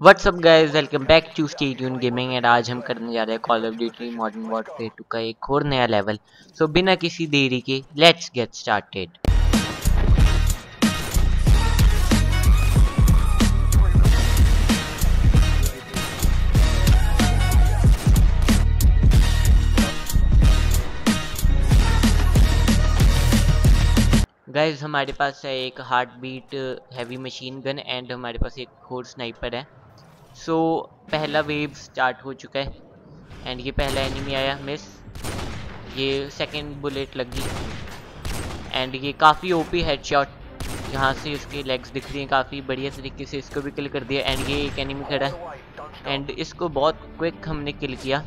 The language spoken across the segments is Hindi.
What's up guys welcome back to stay tune gaming and आज हम करने जा रहे हैं call of duty modern warfare 2 का एक और नया लेवल सो so, बिना किसी देरी के लेट्स गेट स्टार्टेड गाइज़ हमारे पास है एक heart beat heavy machine gun and हमारे पास एक और स्नाइपर है। सो so, पहला वेव स्टार्ट हो चुका है। एंड ये पहला एनिमी आया मिस ये सेकंड बुलेट लगी। एंड ये काफ़ी ओपी हेडशॉट यहाँ से उसकी लेग्स दिख रही हैं। काफ़ी बढ़िया तरीके से इसको भी किल कर दिया। एंड ये एक एनिमी खड़ा है। एंड इसको बहुत क्विक हमने किल किया।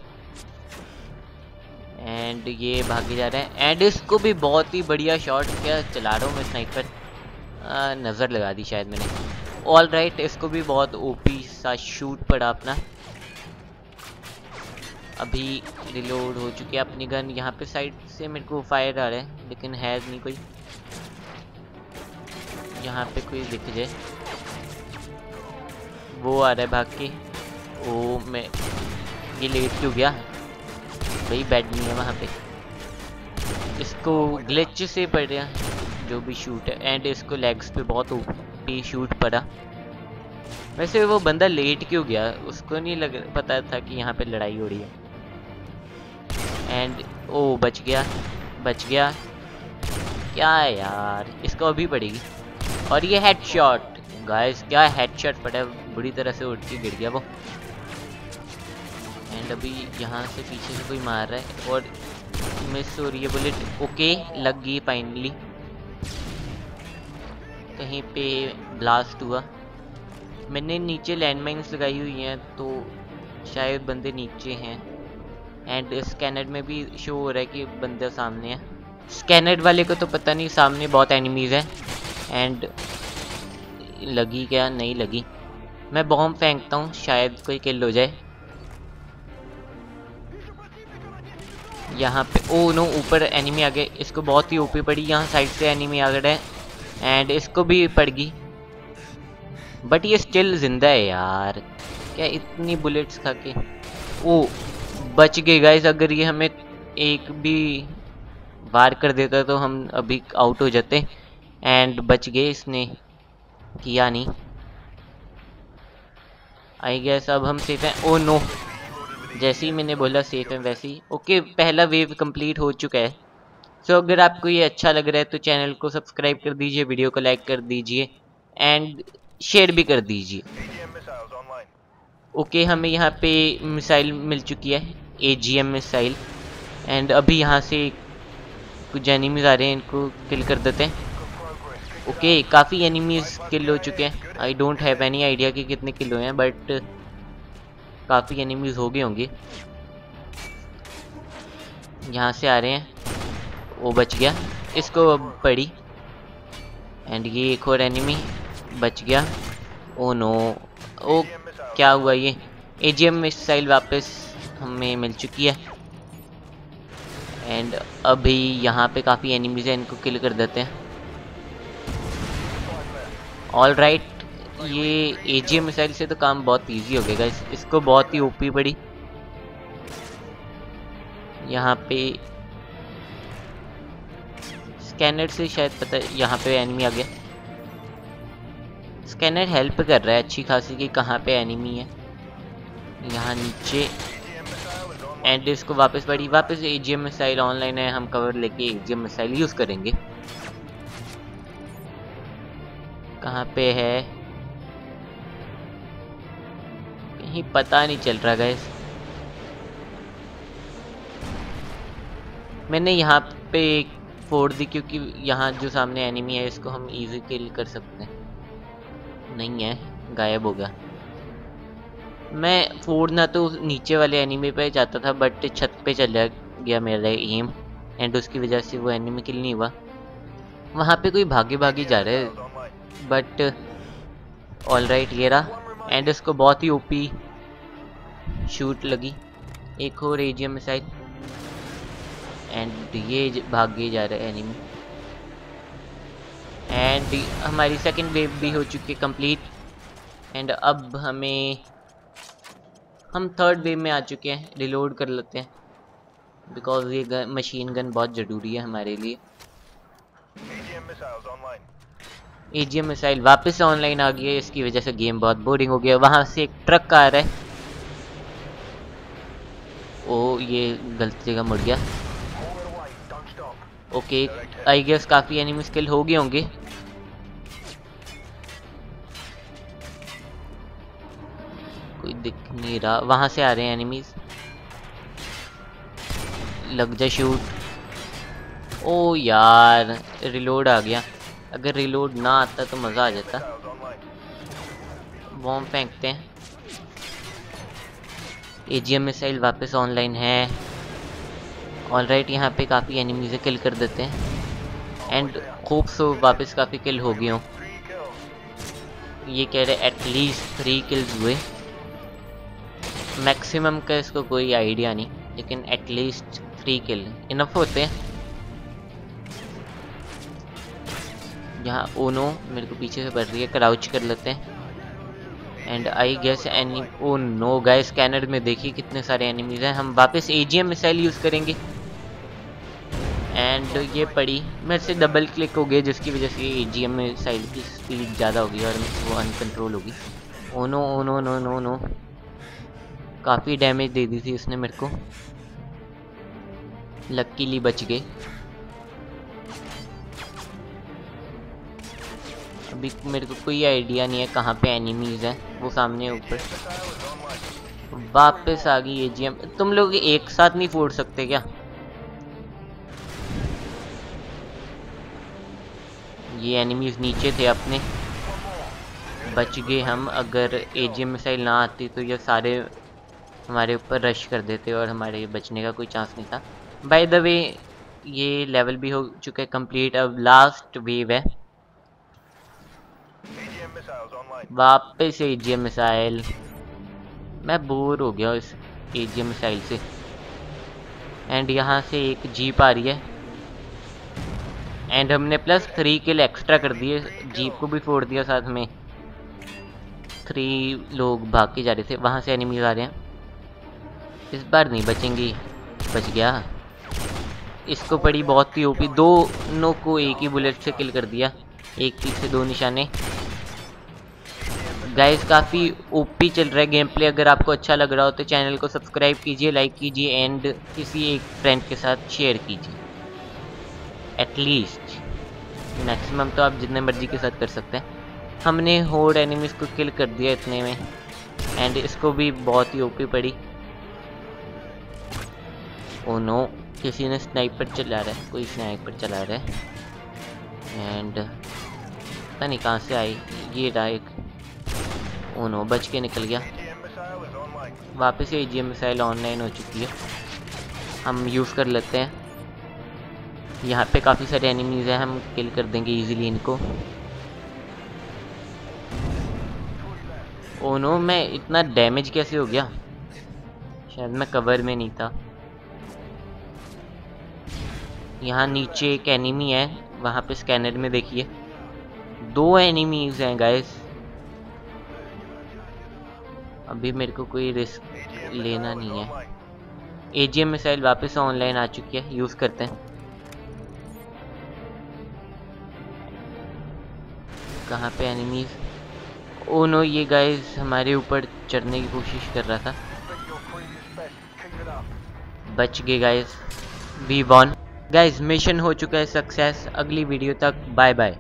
एंड ये भागे जा रहे हैं। एंड इसको भी बहुत ही बढ़िया शॉट क्या। चला रहा हूँ मैं स्नाइपर नज़र लगा दी शायद मैंने। ऑल राइट इसको भी बहुत ओपी सा शूट पड़ा अपना। अभी रिलोड हो चुकी है अपनी गन यहाँ पे साइड से मेरे को फायर आ रहा है, लेकिन है नहीं कोई। यहाँ पे कोई दिख जाए। वो आ रहा है भाग के। ओ, मैं ये लेट क्यों गया। भाई बैड नहीं है वहाँ पे। इसको ग्लिच से पड़ रहा जो भी शूट है। एंड इसको लेग्स पे बहुत ऊपी शूट पड़ा। वैसे वो बंदा लेट क्यों गया? उसको नहीं लग, पता था कि यहाँ पे लड़ाई हो रही है। एंड ओ, बच गया बच गया। क्या है यार? इसको अभी पड़ेगी। और ये हेडशॉट गाइस क्या हेडशॉट पड़ा? बुरी तरह से उठ के गिर गया वो। एंड अभी यहाँ से पीछे से कोई मार रहा है। और मिस हो रही है बुलेट ओके लग गई फाइनली कहीं पे ब्लास्ट हुआ। मैंने नीचे लैंड लैंडमाइंस लगाई हुई हैं तो शायद बंदे नीचे हैं। एंड स्कैनर में भी शो हो रहा है कि बंदा सामने है। स्कैनर वाले को तो पता नहीं, सामने बहुत एनिमीज़ हैं। एंड लगी क्या? नहीं लगी। मैं बॉम्ब फेंकता हूँ, शायद कोई किल हो जाए। यहाँ पे ओ नो ऊपर एनिमी आ गए। इसको बहुत ही ऊपी पड़ी, यहाँ साइड से एनिमी आ गए। एंड इसको भी पड़ गई। बट ये स्टिल ज़िंदा है यार। क्या इतनी बुलेट्स खा के? ओ, बच गए गाइस अगर ये हमें एक भी वार कर देता तो हम अभी आउट हो जाते। एंड बच गए इसने। किया नहीं। आई गैस अब हम सेफ़ हैं। ओ नो जैसे ही मैंने बोला सेफ़ है, वैसे ही। ओके पहला वेव कंप्लीट हो चुका है। सो so, अगर आपको ये अच्छा लग रहा है तो चैनल को सब्सक्राइब कर दीजिए वीडियो को लाइक कर दीजिए एंड शेयर भी कर दीजिए। ओके okay, हमें यहाँ पे मिसाइल मिल चुकी है A G M missile and अभी यहाँ से कुछ एनिमीज आ रहे हैं इनको किल कर देते हैं। ओके okay, काफ़ी एनिमीज किल हो चुके हैं। I don't have any idea कि कितने किल हुए हैं बट काफ़ी एनिमीज हो गए होंगे। यहाँ से आ रहे हैं। वो बच गया। इसको पड़ी। एंड ये एक और एनिमी बच गया। ओ नो ओ क्या हुआ ये? एजीएम मिसाइल वापस हमें मिल चुकी है। एंड अभी यहाँ पे काफ़ी एनिमीज हैं इनको किल कर देते हैं। ऑल राइट ये एजीएम मिसाइल से तो काम बहुत इजी हो गया इस, इसको बहुत ही ओपी पड़ी। यहाँ पे स्कैनर से शायद पता, यहाँ पे एनिमी आ गया। स्कैनर हेल्प कर रहा है अच्छी खासी कि कहाँ पे एनिमी है। यहाँ नीचे। एंड इसको वापस पड़ी। वापस एजीएम मिसाइल ऑनलाइन है। हम कवर लेके एजीएम मिसाइल यूज़ करेंगे। कहाँ पे है? कहीं पता नहीं चल रहा गैस मैंने यहाँ पे फोड़ दी क्योंकि यहाँ जो सामने एनिमी है, इसको हम इजी किल कर सकते हैं। नहीं है, गायब हो गया। मैं फोड़ना तो नीचे वाले एनिमी पे जाता था बट छत पे चला गया मेरा एम एंड उसकी वजह से वो एनिमी किल नहीं हुआ। वहाँ पे कोई भागी भागी जा रहे बट ऑल राइट ये रहा। एंड उसको बहुत ही ओपी शूट लगी। एक और एजीएम मिसाइल एंड ये भागे जा रहे एनिमी एंड हमारी सेकंड वेव भी हो चुकी है कंप्लीट एंड अब हमें हम थर्ड वेव में आ चुके हैं. रिलोड कर लेते हैं. बिकॉज़ ये गन, मशीन गन बहुत ज़रूरी है हमारे लिए. ए जी एम मिसाइल वापस ऑनलाइन आ गई है. इसकी वजह से गेम बहुत बोरिंग हो गया वहाँ से एक ट्रक आ रहा है. ओ ये गलती जगह मुड़ गया. ओके आई गेस काफ़ी एनिमी स्किल हो गए होंगे। कोई दिख नहीं रहा। वहाँ से आ रहे हैं एनिमीज लग जा शूट ओ यार रिलोड आ गया। अगर रिलोड ना आता तो मज़ा आ जाता। बॉम्ब फेंकते हैं। एजीएम मिसाइल वापस ऑनलाइन है। ऑल राइट यहाँ पे काफ़ी एनिमीज़ किल कर देते हैं। एंड खूब सो वापस काफ़ी किल हो गई हूँ। ये कह रहे एटलीस्ट थ्री किल्स हुए। मैक्सिमम का इसको कोई आइडिया नहीं, लेकिन एटलीस्ट थ्री किल इनफ होते हैं। यहाँ ओनो मेरे को पीछे से बढ़ रही है क्राउच कर लेते हैं। And I guess any oh no guy scanner में देखिए कितने सारे एनिमीज हैं। हम वापस एजीएम मिसाइल यूज़ करेंगे। एंड ये पड़ी। मेरे से डबल क्लिक हो गया, जिसकी वजह से एजीएम मिसाइल की स्पीड ज़्यादा होगी और वो अनकंट्रोल होगी। Oh no oh no no no no काफ़ी डैमेज दे दी थी उसने मेरे को। लकीली बच गए। अभी मेरे को कोई आइडिया नहीं है कहाँ पे एनिमीज हैं, वो सामने ऊपर। वापस आ गई एजीएम तुम लोग एक साथ नहीं फोड़ सकते क्या? ये एनिमीज नीचे थे अपने। बच गए हम, अगर ए एजीएम मिसाइल ना आती तो ये सारे हमारे ऊपर रश कर देते और हमारे बचने का कोई चांस नहीं था। बाय द वे ये लेवल भी हो चुका है कंप्लीट अब लास्ट वेव है। वापस एजीएम मिसाइल मैं बोर हो गया इस ए एजीएम मिसाइल से। एंड यहाँ से एक जीप आ रही है। एंड हमने प्लस थ्री किल एक्स्ट्रा कर दिए। जीप को भी फोड़ दिया साथ में। थ्री लोग भाग के जा रहे थे। वहाँ से एनिमीज आ रहे हैं। इस बार नहीं बचेंगी। बच गया। इसको पड़ी बहुत ही ओपी दोनों को एक ही बुलेट से किल कर दिया। एक तीर से दो निशाने। गाइस काफ़ी ओपी चल रहा है गेम प्ले अगर आपको अच्छा लग रहा हो तो चैनल को सब्सक्राइब कीजिए लाइक कीजिए एंड किसी एक फ्रेंड के साथ शेयर कीजिए। एटलीस्ट मैक्सिमम तो आप जितने मर्ज़ी के साथ कर सकते हैं। हमने होड एनिमीज को किल कर दिया इतने में। एंड इसको भी बहुत ही ओपी पड़ी। ओ नो किसी ने स्नाइपर चला रहा है। कोई स्नाइपर चला रहा है। एंड पता नहीं कहाँ से आई। ये रहा एक। ओ नो बच के निकल गया। वापस से जी मिसाइल ऑनलाइन हो चुकी है। हम यूज़ कर लेते हैं। यहाँ पे काफ़ी सारे एनिमीज़ हैं, हम किल कर देंगे इजीली इनको। ओ नो मैं इतना डैमेज कैसे हो गया? शायद मैं कवर में नहीं था। यहाँ नीचे एक एनिमी है, वहाँ पे स्कैनर में देखिए। दो एनिमीज हैं गाइस अभी मेरे को कोई रिस्क लेना नहीं है। एजीएम मिसाइल वापस ऑनलाइन आ चुकी है यूज़ करते हैं। कहाँ पे एनिमीज ओ नो ये गाइस हमारे ऊपर चढ़ने की कोशिश कर रहा था। बच गए guys we won guys mission हो चुका है सक्सेस अगली वीडियो तक. Bye bye